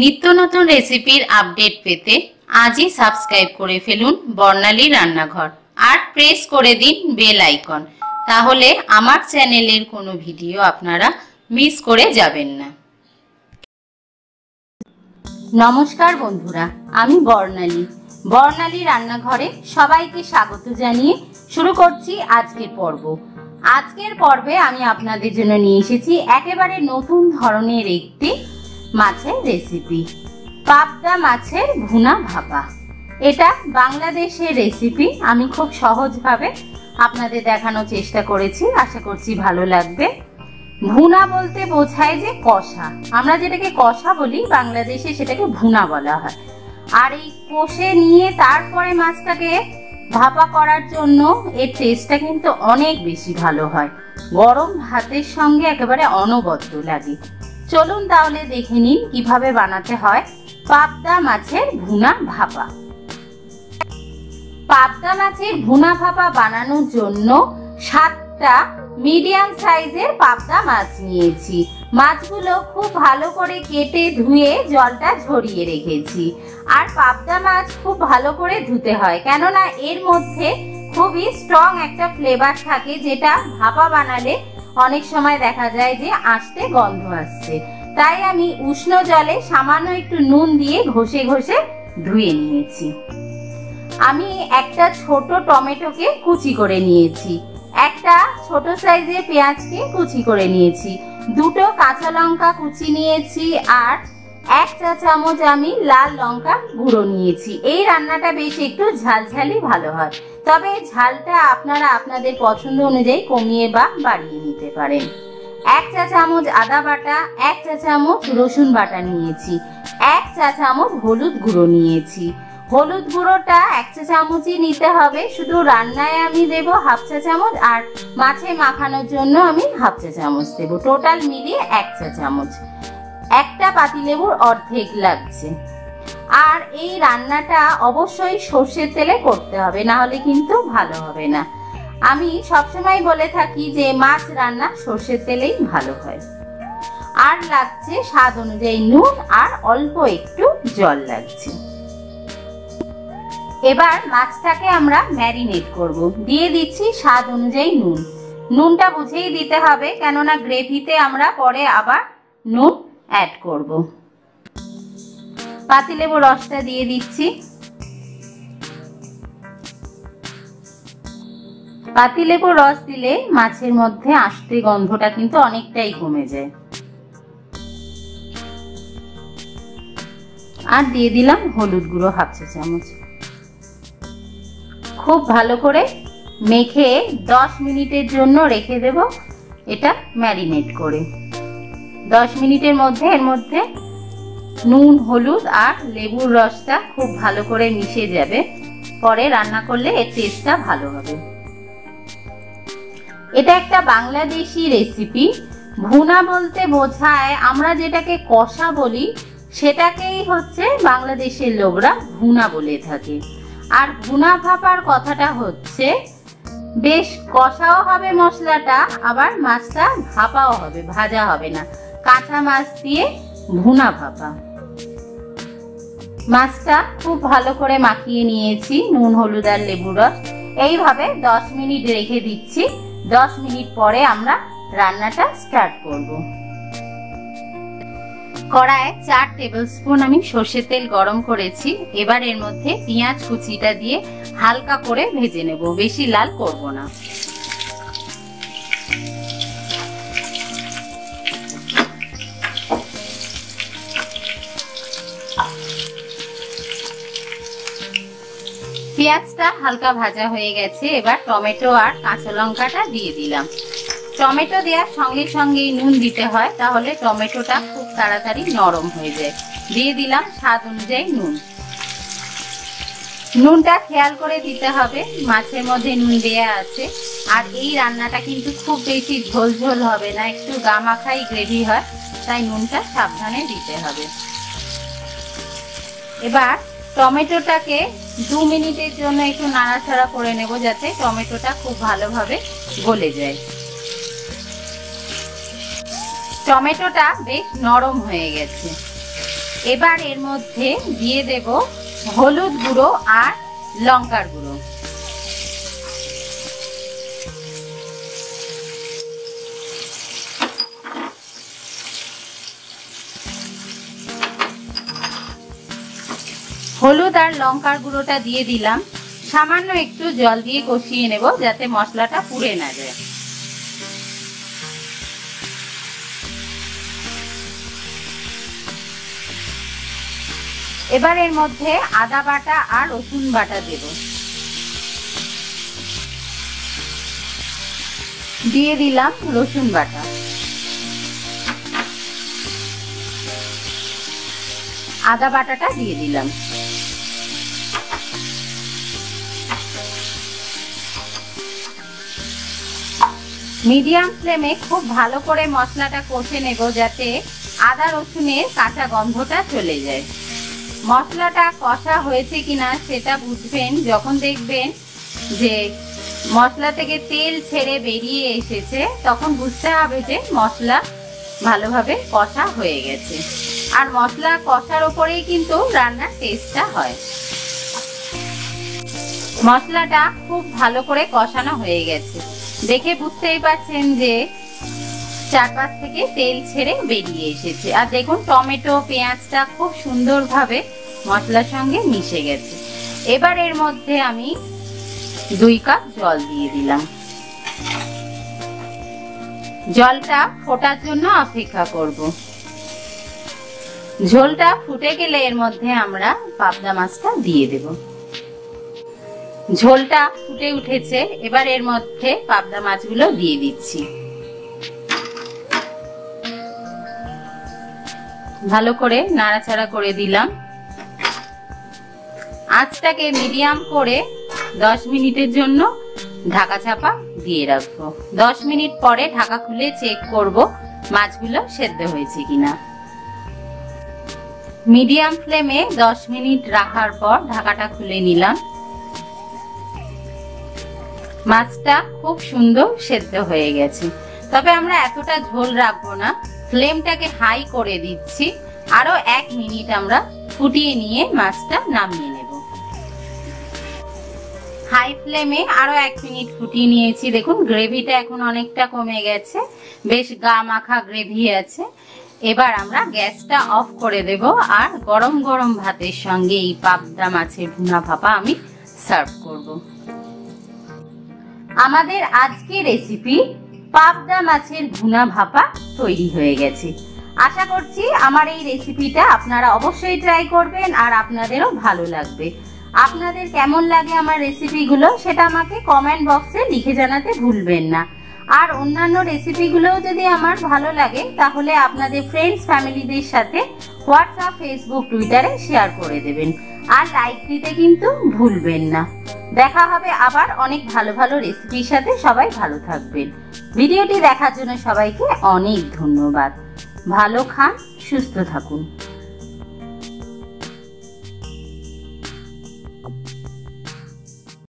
নিত্য নতুন রেসিপির আপডেট পেতে আজই সাবস্ক্রাইব করে ফেলুন বর্ণালী রান্নাঘর। আর প্রেস করে দিন বেল আইকন। তাহলে আমার চ্যানেলের কোনো ভিডিও আপনারা মিস করে যাবেন না। নমস্কার বন্ধুরা, আমি বর্ণালী। বর্ণালী রান্নাঘরে সবাইকে স্বাগত জানিয়ে শুরু করছি আজকের পর্ব। আজকের পর্বে আমি আপনাদের জন্য নিয়ে এসেছি একেবারে নতুন ধরনের একটি মাছের রেসিপি পাবদা মাছের ভুনা ভাপা। এটা বাংলাদেশের রেসিপি আমি খুব সহজভাবে আপনাদের দেখানোর চেষ্টা করেছি। আশা করছি ভালো লাগবে। ভুনা বলতে বোঝায় যে কষা। আমরা যেটাকে কষা বলি, বাংলাদেশে সেটাকে ভুনা বলা হয়। আর এই কষে নিয়ে তারপরে মাছটাকে ভাপা করার জন্য এর টেস্টটা কিন্তু অনেক বেশি ভালো হয়। গরম ভাতের সঙ্গে একেবারে অনবদ্য লাগে। চলুন তাহলে দেখে নিন কীভাবে বানাতে হয় পাবদা মাছের ভুনা ভাপা। পাবদা মাছের ভুনা ভাপা বানানোর জন্য সাতটা মিডিয়াম সাইজের পাবদা মাছ নিয়েছি। মাছগুলো খুব ভালো করে কেটে ধুয়ে জলটা ঝরিয়ে রেখেছি। আর পাবদা মাছ খুব ভালো করে ধুতে হয়, কেননা এর মধ্যে খুবই স্ট্রং একটা ফ্লেভার থাকে যেটা ভাপা বানালে অনেক সময় দেখা যায় যে আসতে গন্ধ আসছে। তাই আমি উষ্ণ জলে সামান্য একটু নুন দিয়ে ঘষে ঘষে ধুয়ে নিয়েছি। আমি একটা ছোট টমেটোকে কুচি করে নিয়েছি। একটা ছোট সাইজের পেঁয়াজকে কুচি করে নিয়েছি। দুটো কাঁচা লঙ্কা কুচি নিয়েছি আর এক চা চামচ আমি লাল লঙ্কা গুঁড়ো নিয়েছি। এই রান্নাটা বেশ একটু ঝালঝালি ভালো হয়। তবে ঝালটা আপনারা আপনাদের পছন্দ অনুযায়ী কমিয়ে বা বাড়িয়ে নিতে পারেন। এক চা চামচ আদা বাটা, এক চা চামচ রসুন বাটা নিয়েছি, এক চা চামচ হলুদ গুঁড়ো নিয়েছি। হলুদ গুঁড়োটা এক চা চামচই নিতে হবে, শুধু রান্নায় আমি দেব হাফ চা চামচ আর মাছে মাখানোর জন্য আমি হাফ চা চামচ দেব। টোটাল মিলিয়ে এক চা চামচ। একটা পাতিলেবুর অর্ধেক লাগছে। আর এই রান্নাটা অবশ্যই সর্ষের তেলে করতে হবে, না হলে কিন্তু ভালো হবে না। আমি সবসময় বলে থাকি যে মাছ রান্না সর্ষের তেলেই ভালো হয়। আর লাগছে স্বাদ অনুযায়ী নুন আর অল্প একটু জল লাগছে। এবার মাছটাকে আমরা ম্যারিনেট করব। দিয়ে দিচ্ছি স্বাদ অনুযায়ী নুন। নুনটা বুঝেই দিতে হবে, কেননা গ্রেভিতে আমরা পরে আবার নুন অ্যাড করব। পাতিলেবু রসটা দিয়ে দিচ্ছি। পাতিলেবু রস দিলে মাছের মধ্যে আষ্টে গন্ধটা কিন্তু অনেকটাই কমে যায়। আর দিয়ে দিলাম হলুদ গুঁড়ো হাফ চা চামচ। খুব ভালো করে মেখে দশ মিনিটের জন্য রেখে দেব। এটা ম্যারিনেট করে। দশ মিনিটের মধ্যে, এর মধ্যে নুন, হলুদ আর লেবুর রসটা খুব ভালো করে মিশে যাবে। পরে রান্না করলে এর টেস্টটা ভালো হবে। এটা একটা বাংলাদেশি রেসিপি ভুনা বলতে বোঝায়, আমরা যেটাকে কষা বলি, সেটাকেই হচ্ছে বাংলাদেশের লোকরা ভুনা বলে থাকে। আর ভুনা ভাপার কথাটা হচ্ছে, বেশ কষাও হবে মশলাটা, আবার মাছটা ভাপাও হবে, ভাজা হবে না। কাঁচা মাছ দিয়ে ভুনা ভাপা। মাছটা খুব ভালো করে মাখিয়ে নিয়েছি, নুন, হলুদ আর লেবু রস। এইভাবে দশ মিনিট রেখে দিচ্ছি। দশ মিনিট পরে আমরা রান্নাটা স্টার্ট করব। কড়ায় চার টেবিল স্পুন আমি সর্ষের তেল গরম করেছি। এবার এর মধ্যে পেঁয়াজ কুচিটা দিয়ে হালকা করে ভেজে নেব। বেশি লাল করব না। পেঁয়াজটা হালকা ভাজা হয়ে গেছে, এবার টমেটো আর কাঁচা লঙ্কাটা দিয়ে দিলাম। টমেটো দেওয়ার সঙ্গে সঙ্গে নুন দিতে হয়, তাহলে টমেটোটা খুব তাড়াতাড়ি নরম হয়ে যায়। দিয়ে দিলাম স্বাদ অনুযায়ী নুন। নুনটা খেয়াল করে দিতে হবে মাছের মধ্যে নুন দেয়া আছে। আর এই রান্নাটা কিন্তু খুব বেশি ঝোল ঝোল হবে না, একটু গামাখাই গ্রেভি হয়, তাই নুনটা সাবধানে দিতে হবে। এবার টমেটোটাকে দু মিনিটের জন্য একটু নাড়াচাড়া করে নেব যাতে টমেটোটা খুব ভালোভাবে গলে যায়। টমেটোটা বেশ নরম হয়ে গেছে। এবার এর মধ্যে দিয়ে দেব হলুদ গুঁড়ো আর লঙ্কার গুঁড়ো। হলুদ আর লঙ্কার গুঁড়োটা দিয়ে দিলাম। সামান্য একটু জল দিয়ে কষিয়ে নেব যাতে মশলাটা পুড়ে না যায়। এবার এর মধ্যে আদা বাটা আর রসুন বাটা দেব। দিয়ে দিলাম রসুন বাটা। আদা বাটাটা দিয়ে দিলাম। মিডিয়াম ফ্লেমে খুব ভালো করে মশলাটা কষে নেব যাতে আদা রসুনের কাঁচা গন্ধটা চলে যায়। মশলাটা কষা হয়েছে কিনা সেটা বুঝবেন যখন দেখবেন যে মশলা থেকে তেল ছেড়ে বেরিয়ে এসেছে, তখন বুঝতে হবে যে মশলা ভালোভাবে কষা হয়ে গেছে। আর মশলা কষার ওপরেই কিন্তু রান্নার টেস্টটা হয়। মশলাটা খুব ভালো করে কষানো হয়ে গেছে। দেখে বুঝতেই পারছেন যে চারপাশ থেকে তেল ছেড়ে বেরিয়ে এসেছে। আর দেখুন, টমেটো, পেঁয়াজটা খুব সুন্দরভাবে মশলার সঙ্গে মিশে গেছে। এবার এর মধ্যে আমি দুই কাপ জল দিয়ে দিলাম। জলটা ফোটার জন্য অপেক্ষা করব। ঝোলটা ফুটে গেলে এর মধ্যে আমরা পাবদা মাছটা দিয়ে দেব। ঝোলটা ফুটে উঠেছে। এবার এর মধ্যে পাবদা মাছগুলো দিয়ে দিচ্ছি। ভালো করে নাড়াচাড়া করে দিলাম। আঁচটাকে মিডিয়াম করে দশ মিনিটের জন্য ঢাকা চাপা দিয়ে রাখব। দশ মিনিট পরে ঢাকা খুলে চেক করব মাছগুলো সেদ্ধ হয়েছে কিনা। মিডিয়াম ফ্লেমে দশ মিনিট রাখার পর ঢাকাটা খুলে নিলাম। মাছটা খুব সুন্দর সেদ্ধ হয়ে গেছে। তবে আমরা এতটা ঝোল রাখব না। ফ্লেমটাকে হাই করে দিচ্ছি। আরও এক মিনিট আমরা ফুটিয়ে নিয়ে মাছটা নামিয়ে নেব। হাই ফ্লেমে আরও এক মিনিট ফুটিয়ে নিয়েছি। দেখুন, গ্রেভিটা এখন অনেকটা কমে গেছে। বেশ গা মাখা গ্রেভি আছে। এবার আমরা গ্যাসটা অফ করে দেব আর গরম গরম ভাতের সঙ্গে এই পাবদা মাছের ভুনা ভাপা আমি সার্ভ করব। আমাদের আজকে রেসিপি পাবদা মাছের ভুনা ভাপা তৈরি হয়ে গেছে। আশা করছি আমার এই রেসিপিটা আপনারা অবশ্যই ট্রাই করবেন আর আপনাদেরও ভালো লাগবে। আপনাদের কেমন লাগে আমার রেসিপিগুলো সেটা আমাকে কমেন্ট বক্সে লিখে জানাতে ভুলবেন না। আর অন্যান্য রেসিপিগুলোও যদি আমার ভালো লাগে, তাহলে আপনাদের ফ্রেন্ডস ফ্যামিলিদের সাথে হোয়াটসঅ্যাপ ফেসবুক টুইটারে শেয়ার করে দেবেন। আর লাইক দিতে কিন্তু ভুলবেন না। দেখা হবে আবার অনেক ভালো ভালো রেসিপির সাথে। সবাই ভালো থাকবেন। ভিডিওটি দেখার জন্য সবাইকে অনেক ধন্যবাদ। ভালো খান, সুস্থ থাকুন।